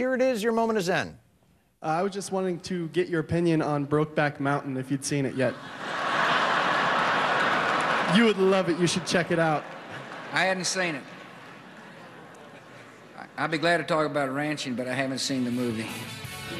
Here it is, your moment of zen. Uh, I was just wanting to get your opinion on Brokeback Mountain if you'd seen it yet. you would love it. You should check it out. I hadn't seen it. I- I'd be glad to talk about ranching, but I haven't seen the movie.